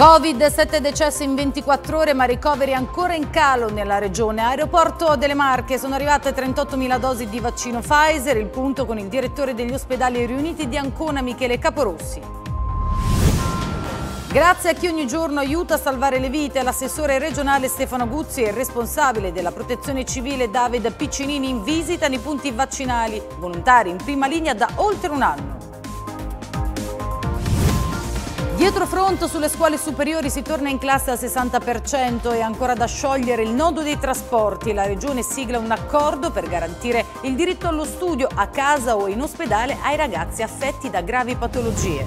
Covid, 7 decessi in 24 ore ma ricoveri ancora in calo nella regione. Aeroporto delle Marche sono arrivate 38.000 dosi di vaccino Pfizer, il punto con il direttore degli ospedali riuniti di Ancona Michele Caporossi. Grazie a chi ogni giorno aiuta a salvare le vite, l'assessore regionale Stefano Guzzi e il responsabile della protezione civile David Piccinini in visita nei punti vaccinali, volontari in prima linea da oltre un anno. Dietro fronte sulle scuole superiori si torna in classe al 60% e ancora da sciogliere il nodo dei trasporti. La Regione sigla un accordo per garantire il diritto allo studio a casa o in ospedale ai ragazzi affetti da gravi patologie.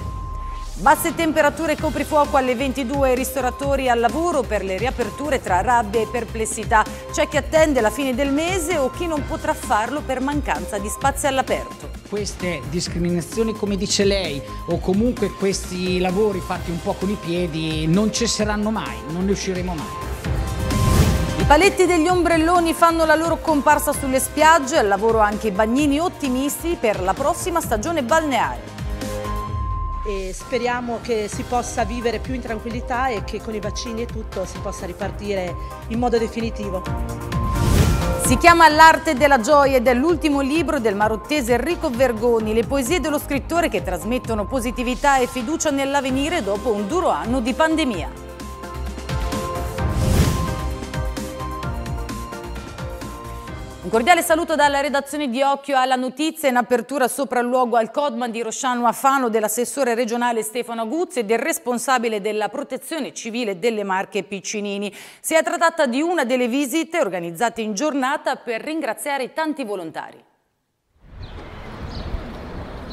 Basse temperature e coprifuoco alle 22, ristoratori al lavoro per le riaperture tra rabbia e perplessità. C'è chi attende la fine del mese o chi non potrà farlo per mancanza di spazi all'aperto queste discriminazioni come dice lei o comunque questi lavori fatti un po' con i piedi non cesseranno mai, non ne usciremo mai. I paletti degli ombrelloni fanno la loro comparsa sulle spiagge, al lavoro anche i bagnini ottimisti per la prossima stagione balneare. E speriamo che si possa vivere più in tranquillità e che con i vaccini e tutto si possa ripartire in modo definitivo. Si chiama L'arte della gioia ed è l'ultimo libro del marottese Enrico Vergoni, le poesie dello scrittore che trasmettono positività e fiducia nell'avvenire dopo un duro anno di pandemia. Un cordiale saluto dalla redazione di Occhio alla notizia in apertura sopralluogo al Codman di Rosciano Afano dell'assessore regionale Stefano Aguzzi e del responsabile della protezione civile delle Marche Piccinini. Si è trattata di una delle visite organizzate in giornata per ringraziare i tanti volontari.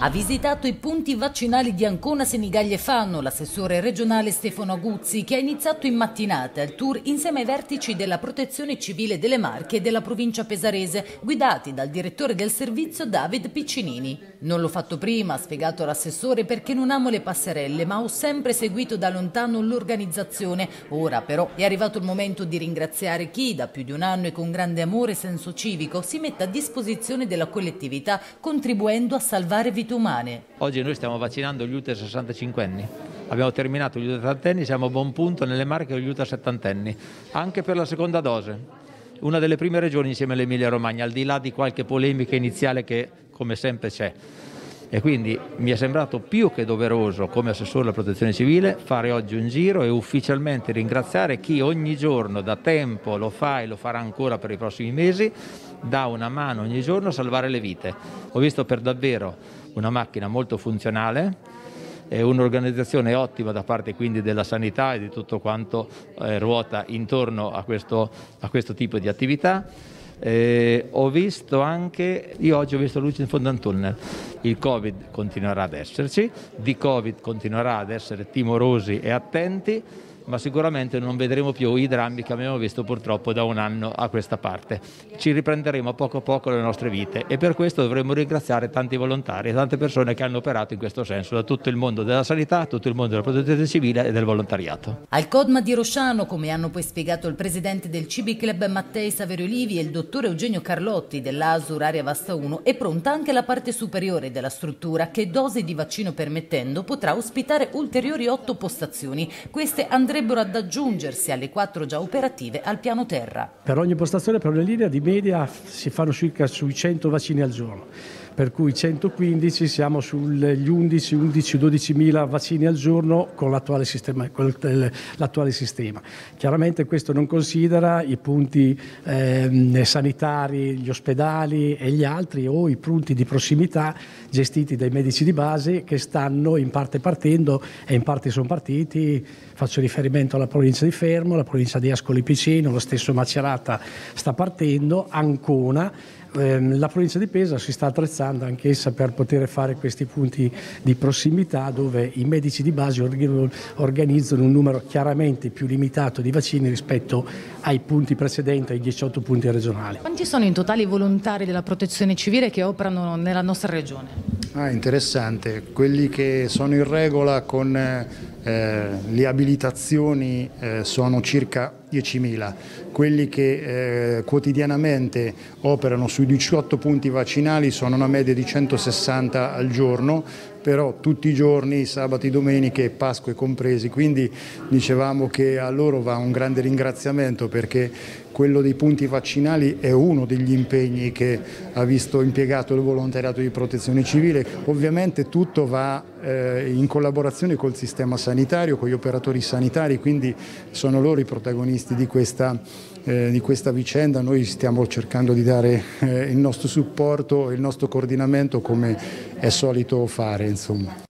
Ha visitato i punti vaccinali di Ancona, Senigallia e Fanno l'assessore regionale Stefano Aguzzi che ha iniziato in mattinata il tour insieme ai vertici della protezione civile delle Marche e della provincia pesarese guidati dal direttore del servizio David Piccinini. Non l'ho fatto prima, ha spiegato l'assessore perché non amo le passerelle ma ho sempre seguito da lontano l'organizzazione. Ora però è arrivato il momento di ringraziare chi da più di un anno e con grande amore e senso civico si mette a disposizione della collettività contribuendo a salvare vite vite umane. Oggi noi stiamo vaccinando gli ultra 65 anni. Abbiamo terminato gli ultra 70 anni, siamo a buon punto nelle marche degli ultra 70 anni, anche per la seconda dose. Una delle prime regioni insieme all'Emilia Romagna, al di là di qualche polemica iniziale che come sempre c'è. E quindi mi è sembrato più che doveroso come assessore alla protezione civile fare oggi un giro e ufficialmente ringraziare chi ogni giorno da tempo lo fa e lo farà ancora per i prossimi mesi, dà una mano ogni giorno a salvare le vite. Ho visto per davvero una macchina molto funzionale, e un'organizzazione ottima da parte quindi della sanità e di tutto quanto eh, ruota intorno a questo, a questo tipo di attività. Eh, ho visto anche, io oggi ho visto luce in fondo a un tunnel, il Covid continuerà ad esserci, di Covid continuerà ad essere timorosi e attenti, ma sicuramente non vedremo più i drammi che abbiamo visto purtroppo da un anno a questa parte. Ci riprenderemo poco a poco le nostre vite e per questo dovremo ringraziare tanti volontari e tante persone che hanno operato in questo senso, da tutto il mondo della sanità, tutto il mondo della protezione civile e del volontariato. Al Codma di Rosciano, come hanno poi spiegato il presidente del CB Club Mattei Saverio Livi e il dottore Eugenio Carlotti dell'ASUR Area Vasta 1, è pronta anche la parte superiore della struttura che, dose di vaccino permettendo, potrà ospitare ulteriori otto postazioni. Queste andranno andrebbero ad aggiungersi alle quattro già operative al piano terra. Per ogni postazione, per una linea di media si fanno circa sui 100 vaccini al giorno per cui 115 siamo sugli 11, 11, 12 mila vaccini al giorno con l'attuale sistema, l'attuale sistema. Chiaramente questo non considera i punti eh, sanitari, gli ospedali e gli altri o i punti di prossimità gestiti dai medici di base che stanno in parte partendo e in parte sono partiti. Faccio riferimento alla provincia di Fermo, alla provincia di Ascoli Piceno, lo stesso Macerata sta partendo, Ancona la provincia di Pesa si sta attrezzando anch'essa per poter fare questi punti di prossimità dove i medici di base organizzano un numero chiaramente più limitato di vaccini rispetto ai punti precedenti, ai 18 punti regionali. Quanti sono in totale i volontari della protezione civile che operano nella nostra regione? Ah, interessante, quelli che sono in regola con eh, le abilitazioni eh, sono circa 10.000, quelli che eh, quotidianamente operano sui 18 punti vaccinali sono una media di 160 al giorno, però tutti i giorni, sabati, domeniche, Pasque compresi, quindi dicevamo che a loro va un grande ringraziamento perché quello dei punti vaccinali è uno degli impegni che ha visto impiegato il volontariato di protezione civile. Ovviamente tutto va eh, in collaborazione col sistema sanitario, con gli operatori sanitari, quindi sono loro i protagonisti di questa, eh, di questa vicenda. Noi stiamo cercando di dare eh, il nostro supporto e il nostro coordinamento come è solito fare. Insomma.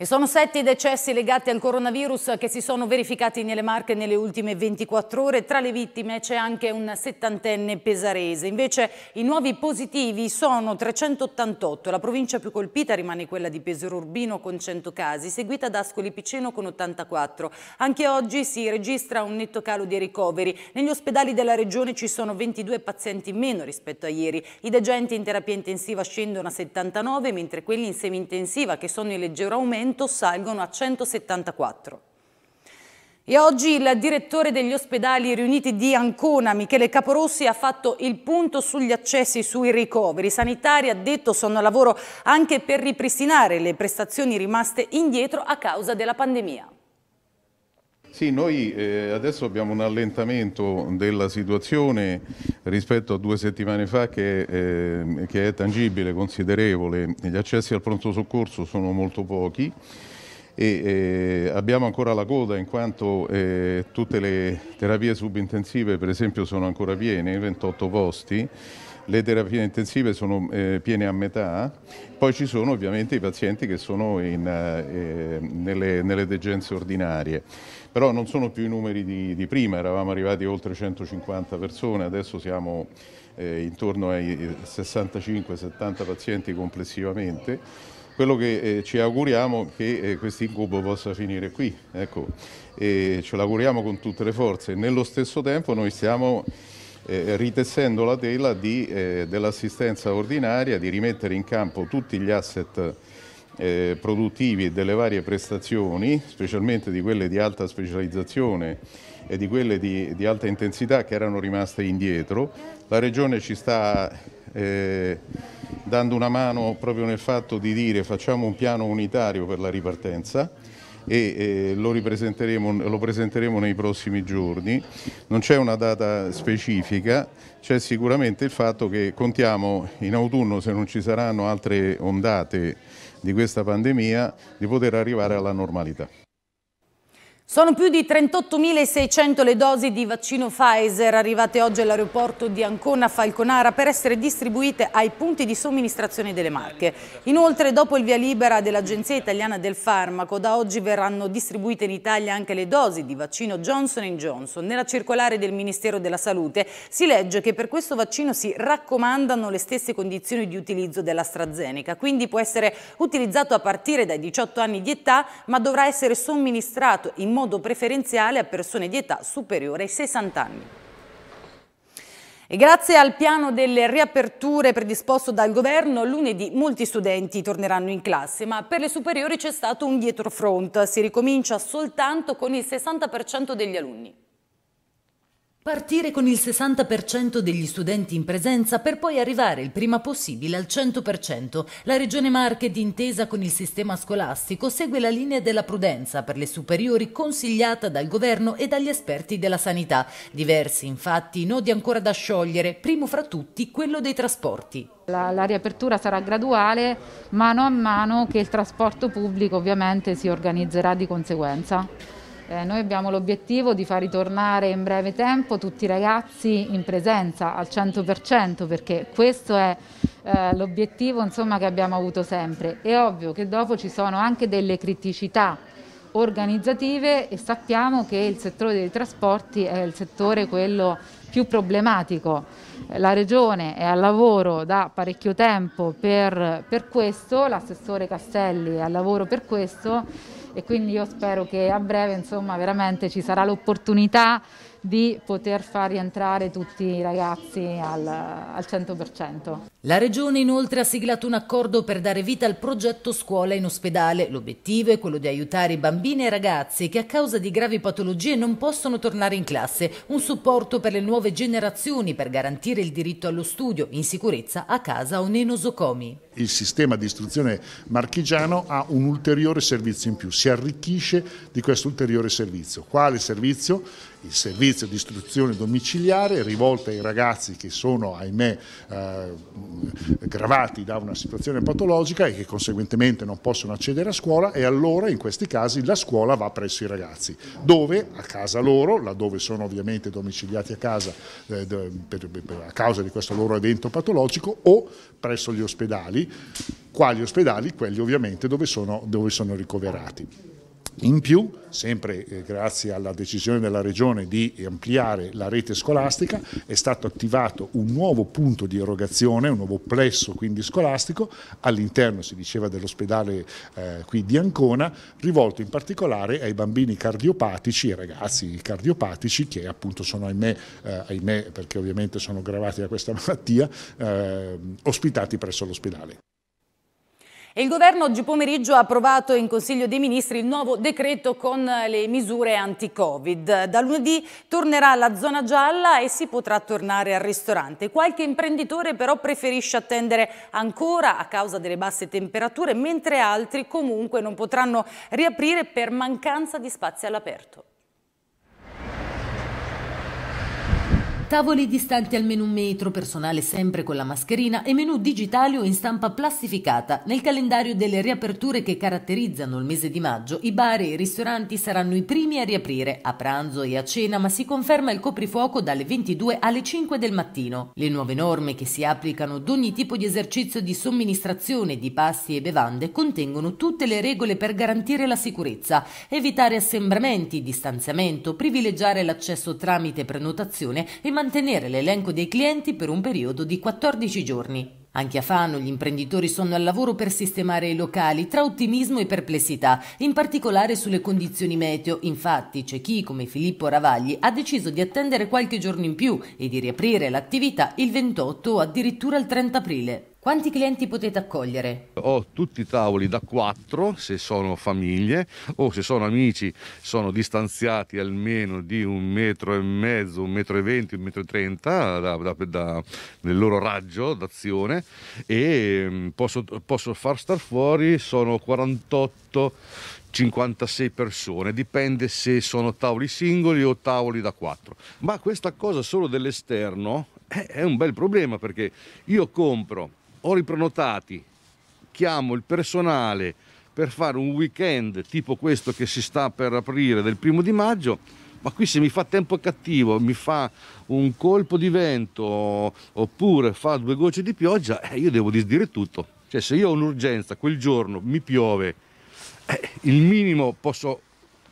E sono sette i decessi legati al coronavirus che si sono verificati nelle Marche nelle ultime 24 ore. Tra le vittime c'è anche un settantenne pesarese. Invece i nuovi positivi sono 388. La provincia più colpita rimane quella di Pesaro Urbino con 100 casi, seguita da Ascoli Piceno con 84. Anche oggi si registra un netto calo di ricoveri. Negli ospedali della regione ci sono 22 pazienti in meno rispetto a ieri. I degenti in terapia intensiva scendono a 79, mentre quelli in semi-intensiva, che sono in leggero aumento, salgono a 174. E oggi il direttore degli ospedali riuniti di Ancona, Michele Caporossi, ha fatto il punto sugli accessi sui ricoveri sanitari. Ha detto sono a lavoro anche per ripristinare le prestazioni rimaste indietro a causa della pandemia. Sì, noi eh, adesso abbiamo un allentamento della situazione rispetto a due settimane fa che, eh, che, è tangibile, considerevole. Gli accessi al pronto soccorso sono molto pochi e eh, abbiamo ancora la coda in quanto eh, tutte le terapie subintensive per esempio sono ancora piene, 28 posti le terapie intensive sono eh, piene a metà, poi ci sono ovviamente i pazienti che sono in, eh, nelle, nelle, degenze ordinarie, però non sono più i numeri di, di prima, eravamo arrivati oltre 150 persone, adesso siamo eh, intorno ai 65-70 pazienti complessivamente. Quello che eh, ci auguriamo è che eh, questo incubo possa finire qui, ecco, e ce l'auguriamo con tutte le forze. Nello stesso tempo noi stiamo eh, ritessendo la tela eh, dell'assistenza ordinaria, di rimettere in campo tutti gli asset eh, produttivi delle varie prestazioni, specialmente di quelle di alta specializzazione e di quelle di, di alta intensità che erano rimaste indietro. La Regione ci sta eh, dando una mano proprio nel fatto di dire facciamo un piano unitario per la ripartenza e eh, lo, lo presenteremo nei prossimi giorni. Non c'è una data specifica, c'è sicuramente il fatto che contiamo in autunno, se non ci saranno altre ondate di questa pandemia, di poter arrivare alla normalità. Sono più di 38.600 le dosi di vaccino Pfizer arrivate oggi all'aeroporto di Ancona Falconara per essere distribuite ai punti di somministrazione delle marche. Inoltre, dopo il via libera dell'Agenzia Italiana del Farmaco, da oggi verranno distribuite in Italia anche le dosi di vaccino Johnson Johnson. Nella circolare del Ministero della Salute si legge che per questo vaccino si raccomandano le stesse condizioni di utilizzo dell'AstraZeneca, quindi può essere utilizzato a partire dai 18 anni di età, ma dovrà essere somministrato in modo preferenziale a persone di età superiore ai 60 anni. E grazie al piano delle riaperture predisposto dal governo, lunedì molti studenti torneranno in classe, ma per le superiori c'è stato un dietrofront. Si ricomincia soltanto con il 60% degli alunni. Partire con il 60% degli studenti in presenza per poi arrivare il prima possibile al 100%. La Regione Marche, d'intesa con il sistema scolastico, segue la linea della prudenza per le superiori consigliata dal governo e dagli esperti della sanità. Diversi, infatti, nodi ancora da sciogliere, primo fra tutti quello dei trasporti. La, la riapertura sarà graduale mano a mano che il trasporto pubblico ovviamente si organizzerà di conseguenza. Eh, noi abbiamo l'obiettivo di far ritornare in breve tempo tutti i ragazzi in presenza al 100% perché questo è eh, l'obiettivo che abbiamo avuto sempre. È ovvio che dopo ci sono anche delle criticità organizzative e sappiamo che il settore dei trasporti è il settore quello più problematico. La Regione è al lavoro da parecchio tempo per, per questo, l'assessore Castelli è al lavoro per questo e quindi io spero che a breve insomma veramente ci sarà l'opportunità di poter far rientrare tutti i ragazzi al, al 100%. La Regione inoltre ha siglato un accordo per dare vita al progetto Scuola in ospedale. L'obiettivo è quello di aiutare i bambini e ragazzi che a causa di gravi patologie non possono tornare in classe, un supporto per le nuove generazioni per garantire il diritto allo studio in sicurezza a casa o nei nosocomi. Il sistema di istruzione marchigiano ha un ulteriore servizio in più, si arricchisce di questo ulteriore servizio. Quale servizio? Il servizio di istruzione domiciliare rivolta ai ragazzi che sono, ahimè, eh, gravati da una situazione patologica e che conseguentemente non possono accedere a scuola e allora in questi casi la scuola va presso i ragazzi, dove a casa loro, laddove sono ovviamente domiciliati a casa eh, per, per, a causa di questo loro evento patologico o presso gli ospedali, quali ospedali? Quelli ovviamente dove sono, dove sono ricoverati. In più, sempre eh, grazie alla decisione della Regione di ampliare la rete scolastica, è stato attivato un nuovo punto di erogazione, un nuovo plesso quindi scolastico, all'interno si diceva dell'ospedale eh, qui di Ancona, rivolto in particolare ai bambini cardiopatici, ai ragazzi cardiopatici che appunto sono ahimè, eh, ahimè perché ovviamente sono gravati da questa malattia, eh, ospitati presso l'ospedale. Il governo oggi pomeriggio ha approvato in Consiglio dei Ministri il nuovo decreto con le misure anti-Covid. Da lunedì tornerà la zona gialla e si potrà tornare al ristorante. Qualche imprenditore però preferisce attendere ancora a causa delle basse temperature, mentre altri comunque non potranno riaprire per mancanza di spazi all'aperto. Tavoli distanti almeno un metro, personale sempre con la mascherina e menù digitali o in stampa plastificata. Nel calendario delle riaperture che caratterizzano il mese di maggio, i bar e i ristoranti saranno i primi a riaprire, a pranzo e a cena, ma si conferma il coprifuoco dalle 22 alle 5 del mattino. Le nuove norme che si applicano ad ogni tipo di esercizio di somministrazione di pasti e bevande contengono tutte le regole per garantire la sicurezza, evitare assembramenti, distanziamento, privilegiare l'accesso tramite prenotazione e mantenere l'elenco dei clienti per un periodo di 14 giorni. Anche a Fano gli imprenditori sono al lavoro per sistemare i locali tra ottimismo e perplessità, in particolare sulle condizioni meteo. Infatti c'è chi, come Filippo Ravagli, ha deciso di attendere qualche giorno in più e di riaprire l'attività il 28 o addirittura il 30 aprile. Quanti clienti potete accogliere? Ho tutti i tavoli da 4 se sono famiglie o se sono amici sono distanziati almeno di un metro e mezzo, un metro e venti, un metro e trenta da, da, da, nel loro raggio d'azione e mm, posso, posso far star fuori, sono 48 56 persone, dipende se sono tavoli singoli o tavoli da 4. Ma questa cosa solo dell'esterno è un bel problema perché io compro ho riprenotati, chiamo il personale per fare un weekend tipo questo che si sta per aprire del primo di maggio, ma qui se mi fa tempo cattivo, mi fa un colpo di vento oppure fa due gocce di pioggia, eh, io devo disdire tutto. Cioè se io ho un'urgenza quel giorno, mi piove, eh, il minimo posso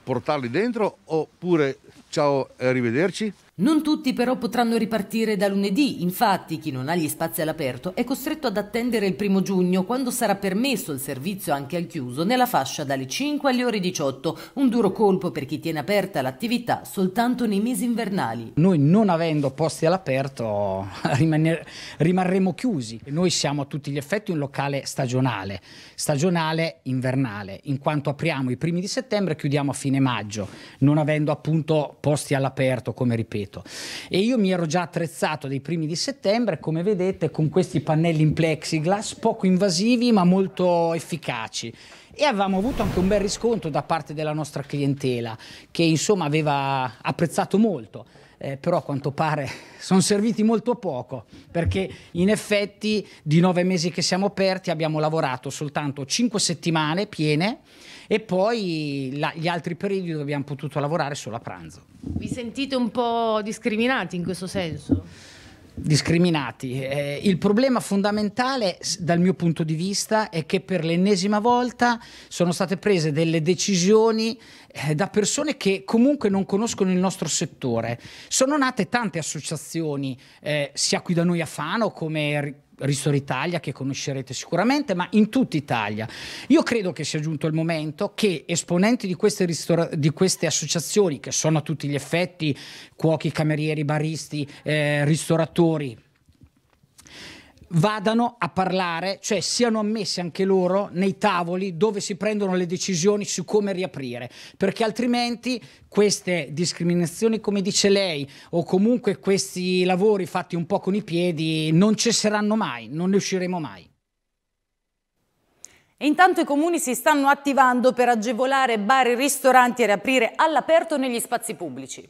portarli dentro oppure ciao e arrivederci? Non tutti però potranno ripartire da lunedì, infatti chi non ha gli spazi all'aperto è costretto ad attendere il primo giugno quando sarà permesso il servizio anche al chiuso nella fascia dalle 5 alle ore 18, un duro colpo per chi tiene aperta l'attività soltanto nei mesi invernali. Noi non avendo posti all'aperto rimarremo chiusi, noi siamo a tutti gli effetti un locale stagionale, stagionale invernale, in quanto apriamo i primi di settembre e chiudiamo a fine maggio, non avendo appunto posti all'aperto come ripeto ripeto. E io mi ero già attrezzato dei primi di settembre, come vedete, con questi pannelli in plexiglass, poco invasivi ma molto efficaci e avevamo avuto anche un bel riscontro da parte della nostra clientela che insomma aveva apprezzato molto. Eh, però a quanto pare sono serviti molto poco perché in effetti di nove mesi che siamo aperti abbiamo lavorato soltanto cinque settimane piene e poi la, gli altri periodi dove abbiamo potuto lavorare solo a pranzo. Vi sentite un po' discriminati in questo senso? discriminati. Eh, il problema fondamentale dal mio punto di vista è che per l'ennesima volta sono state prese delle decisioni eh, da persone che comunque non conoscono il nostro settore. Sono nate tante associazioni, eh, sia qui da noi a Fano come Ristor Italia che conoscerete sicuramente, ma in tutta Italia. Io credo che sia giunto il momento che esponenti di queste, ristora- di queste associazioni, che sono a tutti gli effetti cuochi, camerieri, baristi, eh, ristoratori, vadano a parlare, cioè siano ammessi anche loro nei tavoli dove si prendono le decisioni su come riaprire, perché altrimenti queste discriminazioni, come dice lei, o comunque questi lavori fatti un po' con i piedi, non cesseranno mai, non ne usciremo mai. E intanto i comuni si stanno attivando per agevolare bar e ristoranti a riaprire all'aperto negli spazi pubblici.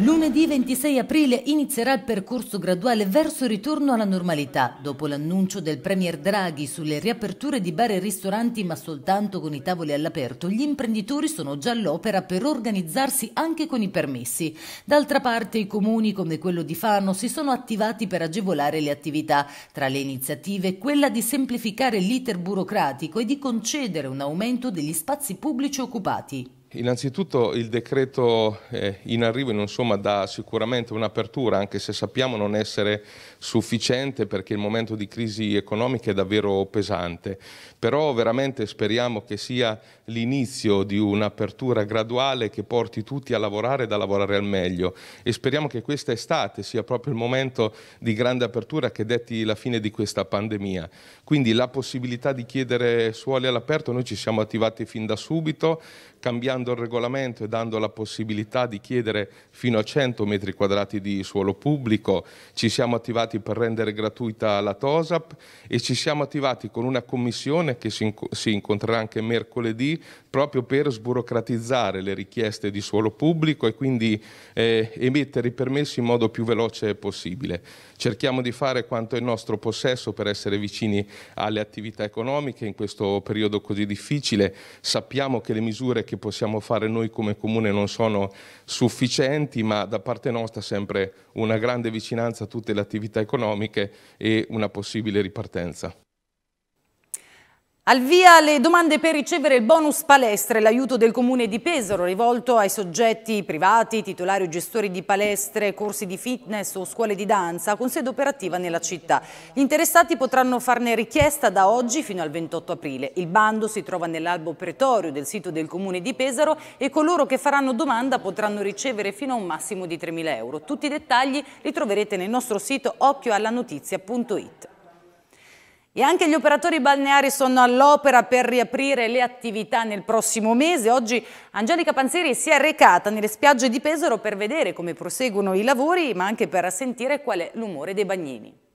Lunedì 26 aprile inizierà il percorso graduale verso il ritorno alla normalità, dopo l'annuncio del Premier Draghi sulle riaperture di bar e ristoranti ma soltanto con i tavoli all'aperto. Gli imprenditori sono già all'opera per organizzarsi anche con i permessi. D'altra parte i comuni come quello di Fano si sono attivati per agevolare le attività. Tra le iniziative quella di semplificare l'iter burocratico e di concedere un aumento degli spazi pubblici occupati. Innanzitutto il decreto eh, in arrivo insomma, dà sicuramente un'apertura, anche se sappiamo non essere sufficiente perché il momento di crisi economica è davvero pesante, però veramente speriamo che sia l'inizio di un'apertura graduale che porti tutti a lavorare e a lavorare al meglio. E speriamo che questa estate sia proprio il momento di grande apertura che detti la fine di questa pandemia. Quindi la possibilità di chiedere suoli all'aperto noi ci siamo attivati fin da subito, cambiando il regolamento e dando la possibilità di chiedere fino a 100 metri quadrati di suolo pubblico, ci siamo attivati per rendere gratuita la TOSAP e ci siamo attivati con una commissione che si, si incontrerà anche mercoledì proprio per sburocratizzare le richieste di suolo pubblico e quindi eh, emettere i permessi in modo più veloce possibile. Cerchiamo di fare quanto è in nostro possesso per essere vicini alle attività economiche in questo periodo così difficile. Sappiamo che le misure che possiamo fare noi come Comune non sono sufficienti, ma da parte nostra sempre una grande vicinanza a tutte le attività economiche e una possibile ripartenza. Al via le domande per ricevere il bonus palestre, l'aiuto del comune di Pesaro rivolto ai soggetti privati, titolari o gestori di palestre, corsi di fitness o scuole di danza con sede operativa nella città. Gli interessati potranno farne richiesta da oggi fino al 28 aprile. Il bando si trova nell'albo pretorio del sito del comune di Pesaro e coloro che faranno domanda potranno ricevere fino a un massimo di 3.000 euro. Tutti i dettagli li troverete nel nostro sito occhioallanotizia.it. E anche gli operatori balneari sono all'opera per riaprire le attività nel prossimo mese. Oggi Angelica Panzeri si è recata nelle spiagge di Pesaro per vedere come proseguono i lavori, ma anche per sentire qual è l'umore dei bagnini.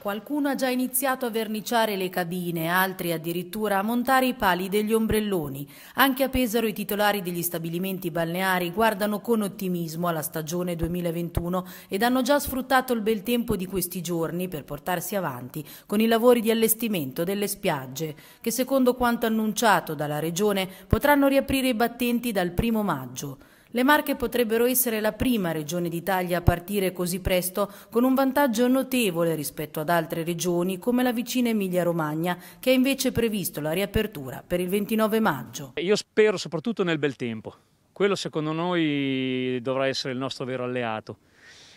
Qualcuno ha già iniziato a verniciare le cabine, altri addirittura a montare i pali degli ombrelloni. Anche a Pesaro i titolari degli stabilimenti balneari guardano con ottimismo alla stagione 2021 ed hanno già sfruttato il bel tempo di questi giorni per portarsi avanti con i lavori di allestimento delle spiagge, che secondo quanto annunciato dalla Regione potranno riaprire i battenti dal primo maggio. Le Marche potrebbero essere la prima regione d'Italia a partire così presto con un vantaggio notevole rispetto ad altre regioni come la vicina Emilia-Romagna che ha invece previsto la riapertura per il 29 maggio. Io spero soprattutto nel bel tempo. Quello secondo noi dovrà essere il nostro vero alleato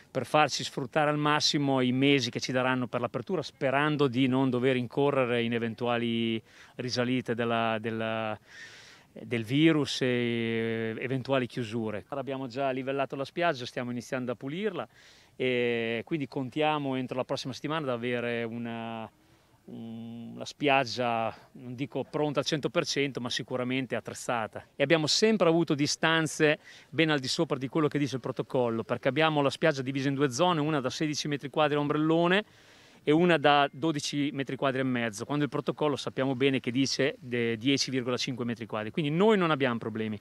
per farci sfruttare al massimo i mesi che ci daranno per l'apertura sperando di non dover incorrere in eventuali risalite della, della del virus e eventuali chiusure. Abbiamo già livellato la spiaggia, stiamo iniziando a pulirla e quindi contiamo entro la prossima settimana di avere una, una spiaggia, non dico pronta al 100%, ma sicuramente attrezzata. E abbiamo sempre avuto distanze ben al di sopra di quello che dice il protocollo, perché abbiamo la spiaggia divisa in due zone, una da 16 metri quadri ombrellone e una da 12 metri quadri e mezzo, quando il protocollo sappiamo bene che dice 10,5 metri quadri. Quindi noi non abbiamo problemi,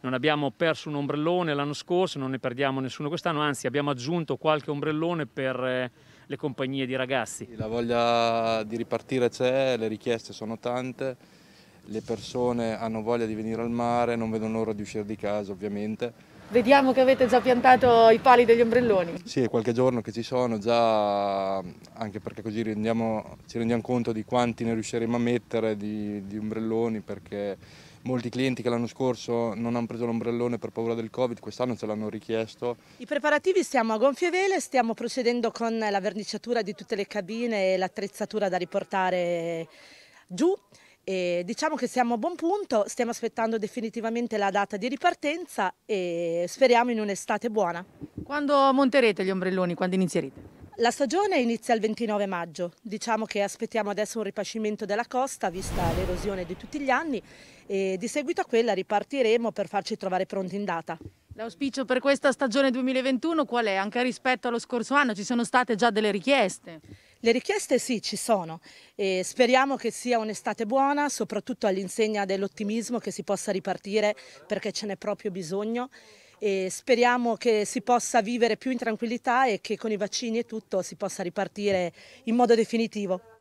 non abbiamo perso un ombrellone l'anno scorso, non ne perdiamo nessuno quest'anno, anzi abbiamo aggiunto qualche ombrellone per eh, le compagnie di ragazzi. La voglia di ripartire c'è, le richieste sono tante, le persone hanno voglia di venire al mare, non vedono l'ora di uscire di casa ovviamente Vediamo che avete già piantato i pali degli ombrelloni. Sì, è qualche giorno che ci sono già, anche perché così rendiamo, ci rendiamo conto di quanti ne riusciremo a mettere di, di ombrelloni, perché molti clienti che l'anno scorso non hanno preso l'ombrellone per paura del Covid, quest'anno ce l'hanno richiesto. I preparativi stiamo a gonfie vele, stiamo procedendo con la verniciatura di tutte le cabine e l'attrezzatura da riportare giù. E diciamo che siamo a buon punto, stiamo aspettando definitivamente la data di ripartenza e speriamo in un'estate buona. Quando monterete gli ombrelloni, quando inizierete? La stagione inizia il 29 maggio, diciamo che aspettiamo adesso un ripascimento della costa vista l'erosione di tutti gli anni e di seguito a quella ripartiremo per farci trovare pronti in data. L'auspicio per questa stagione 2021 qual è? Anche rispetto allo scorso anno ci sono state già delle richieste? Le richieste sì, ci sono e speriamo che sia un'estate buona, soprattutto all'insegna dell'ottimismo che si possa ripartire perché ce n'è proprio bisogno e speriamo che si possa vivere più in tranquillità e che con i vaccini e tutto si possa ripartire in modo definitivo.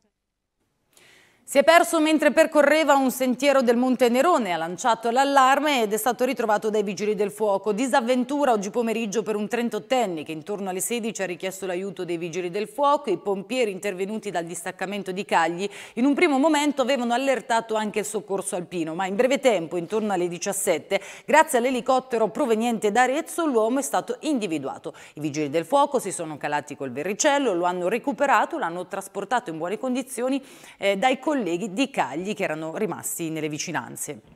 Si è perso mentre percorreva un sentiero del Monte Nerone, ha lanciato l'allarme ed è stato ritrovato dai vigili del fuoco. Disavventura oggi pomeriggio per un 38enne che intorno alle 16 ha richiesto l'aiuto dei vigili del fuoco. I pompieri intervenuti dal distaccamento di Cagli in un primo momento avevano allertato anche il soccorso alpino, ma in breve tempo, intorno alle 17, grazie all'elicottero proveniente da Arezzo, l'uomo è stato individuato. I vigili del fuoco si sono calati col verricello, lo hanno recuperato, l'hanno trasportato in buone condizioni eh, dai colleghi colleghi di Cagli che erano rimasti nelle vicinanze.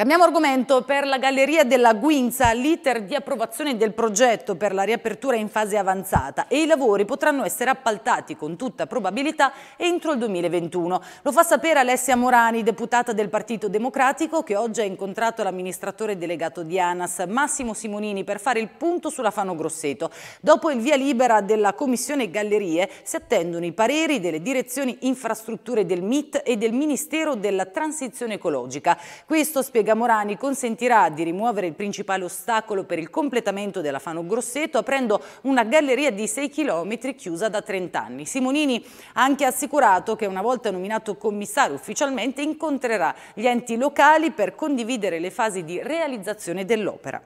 Cambiamo argomento per la Galleria della Guinza, l'iter di approvazione del progetto per la riapertura in fase avanzata e i lavori potranno essere appaltati con tutta probabilità entro il 2021. Lo fa sapere Alessia Morani, deputata del Partito Democratico, che oggi ha incontrato l'amministratore delegato di ANAS, Massimo Simonini, per fare il punto sulla Fano Grosseto. Dopo il via libera della Commissione Gallerie si attendono i pareri delle direzioni infrastrutture del MIT e del Ministero della Transizione Ecologica. Questo spiega Morani consentirà di rimuovere il principale ostacolo per il completamento della Fano Grosseto aprendo una galleria di 6 km chiusa da 30 anni. Simonini ha anche assicurato che una volta nominato commissario ufficialmente incontrerà gli enti locali per condividere le fasi di realizzazione dell'opera.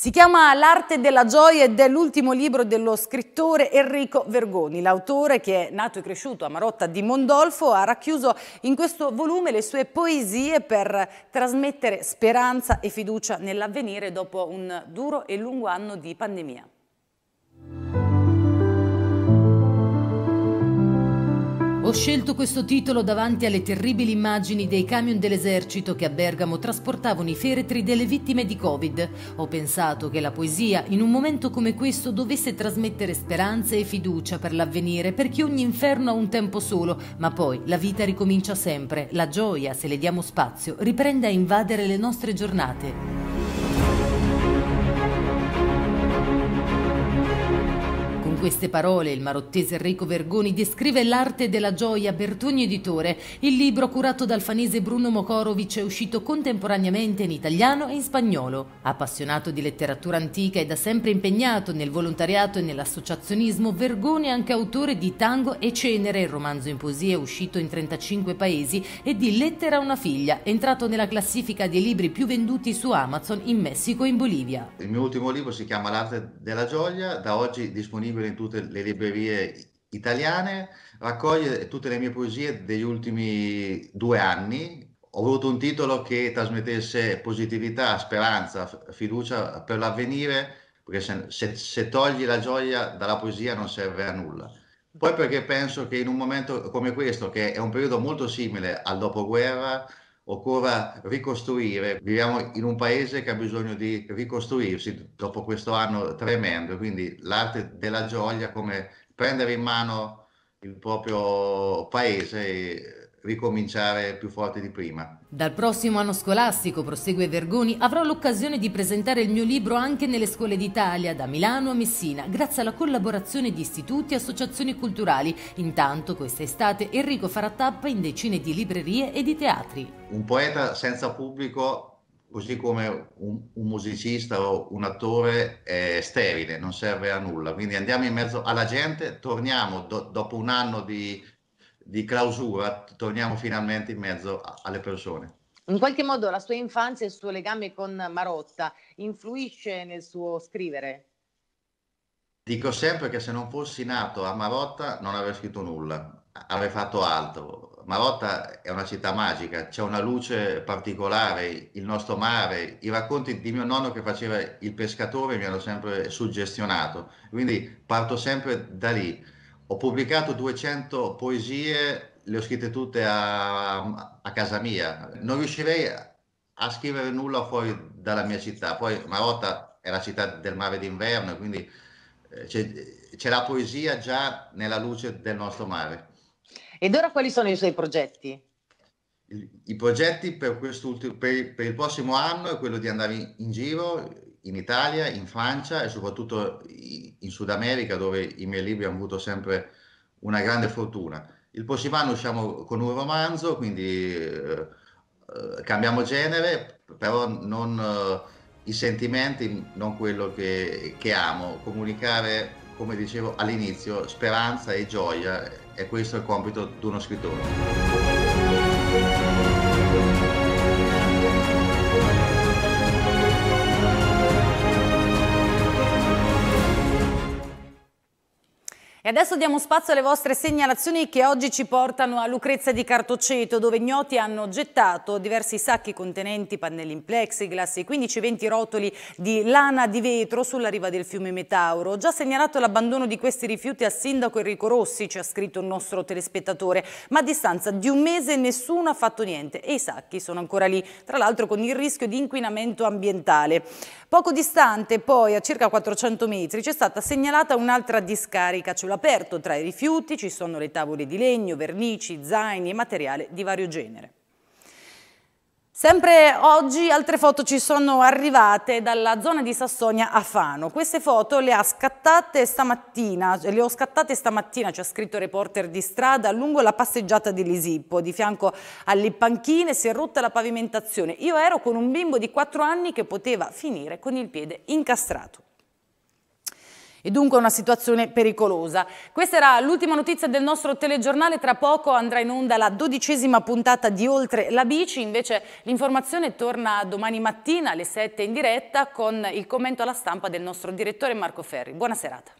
Si chiama L'arte della gioia ed è l'ultimo libro dello scrittore Enrico Vergoni. L'autore, che è nato e cresciuto a Marotta di Mondolfo, ha racchiuso in questo volume le sue poesie per trasmettere speranza e fiducia nell'avvenire dopo un duro e lungo anno di pandemia. Ho scelto questo titolo davanti alle terribili immagini dei camion dell'esercito che a Bergamo trasportavano i feretri delle vittime di Covid. Ho pensato che la poesia, in un momento come questo, dovesse trasmettere speranza e fiducia per l'avvenire, perché ogni inferno ha un tempo solo, ma poi la vita ricomincia sempre. La gioia, se le diamo spazio, riprende a invadere le nostre giornate. Queste parole il marottese Enrico Vergoni descrive l'arte della gioia Bertogni Editore. Il libro curato dal fanese Bruno Mokorovic è uscito contemporaneamente in italiano e in spagnolo. Appassionato di letteratura antica e da sempre impegnato nel volontariato e nell'associazionismo, Vergoni è anche autore di Tango e Cenere, il romanzo in poesia uscito in 35 paesi, e di Lettera a una figlia, entrato nella classifica dei libri più venduti su Amazon in Messico e in Bolivia. Il mio ultimo libro si chiama L'arte della gioia, da oggi disponibile in tutte le librerie italiane, raccoglie tutte le mie poesie degli ultimi due anni. Ho avuto un titolo che trasmettesse positività, speranza, fiducia per l'avvenire, perché se, se, se togli la gioia dalla poesia non serve a nulla. Poi perché penso che in un momento come questo, che è un periodo molto simile al dopoguerra, occorra ricostruire. Viviamo in un paese che ha bisogno di ricostruirsi dopo questo anno tremendo, quindi l'arte della gioia come prendere in mano il proprio paese ricominciare più forte di prima. Dal prossimo anno scolastico, prosegue Vergoni, avrò l'occasione di presentare il mio libro anche nelle scuole d'Italia, da Milano a Messina, grazie alla collaborazione di istituti e associazioni culturali. Intanto, quest'estate, Enrico farà tappa in decine di librerie e di teatri. Un poeta senza pubblico così come un, un, musicista o un attore è sterile, non serve a nulla. Quindi andiamo in mezzo alla gente, torniamo do, dopo un anno di di clausura torniamo finalmente in mezzo alle persone. In qualche modo la sua infanzia e il suo legame con Marotta influisce nel suo scrivere? Dico sempre che se non fossi nato a Marotta non avrei scritto nulla, avrei fatto altro. Marotta è una città magica, c'è una luce particolare, il nostro mare, i racconti di mio nonno che faceva il pescatore mi hanno sempre suggestionato, quindi parto sempre da lì. Ho pubblicato 200 poesie, le ho scritte tutte a, a casa mia. Non riuscirei a scrivere nulla fuori dalla mia città. Poi Marotta è la città del mare d'inverno, quindi eh, c'è la poesia già nella luce del nostro mare. Ed ora quali sono i suoi progetti? I, progetti per, per, per, il prossimo anno è quello di andare in giro in Italia, in Francia e soprattutto in Sud America dove i miei libri hanno avuto sempre una grande fortuna. Il prossimo anno usciamo con un romanzo, quindi eh, cambiamo genere, però non eh, i sentimenti, non quello che, che amo. Comunicare, come dicevo all'inizio, speranza e gioia e questo è il compito di uno scrittore. E adesso diamo spazio alle vostre segnalazioni che oggi ci portano a Lucrezia di Cartoceto, dove ignoti hanno gettato diversi sacchi contenenti pannelli in plexiglass e 15-20 rotoli di lana di vetro sulla riva del fiume Metauro. Ho già segnalato l'abbandono di questi rifiuti al sindaco Enrico Rossi, ci ha scritto il nostro telespettatore, ma a distanza di un mese nessuno ha fatto niente e i sacchi sono ancora lì, tra l'altro con il rischio di inquinamento ambientale. Poco distante, poi, a circa 400 metri, c'è stata segnalata un'altra discarica, cioè aperto tra i rifiuti ci sono le tavole di legno, vernici, zaini e materiale di vario genere. Sempre oggi altre foto ci sono arrivate dalla zona di Sassonia a Fano. Queste foto le, ha scattate stamattina, le ho scattate stamattina, ci ha scritto reporter di strada, lungo la passeggiata di Lisippo. Di fianco alle panchine si è rotta la pavimentazione. Io ero con un bimbo di 4 anni che poteva finire con il piede incastrato e dunque una situazione pericolosa. Questa era l'ultima notizia del nostro telegiornale, tra poco andrà in onda la dodicesima puntata di Oltre la Bici, invece l'informazione torna domani mattina alle 7 in diretta con il commento alla stampa del nostro direttore Marco Ferri. Buona serata.